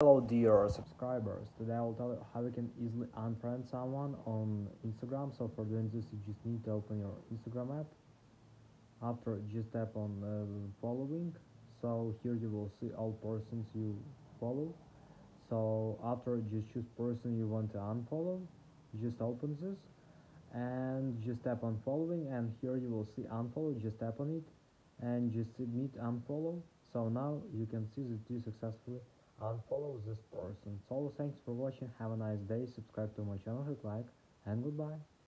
Hello dear subscribers, today I will tell you how you can easily unfriend someone on Instagram. So for doing this you just need to open your Instagram app. After just tap on uh, following. So here you will see all persons you follow. So after just choose person you want to unfollow, just open this and just tap on following and here you will see unfollow, just tap on it and just submit unfollow. So now you can see that you successfully unfollow this person. So thanks for watching, have a nice day, subscribe to my channel, hit like and goodbye.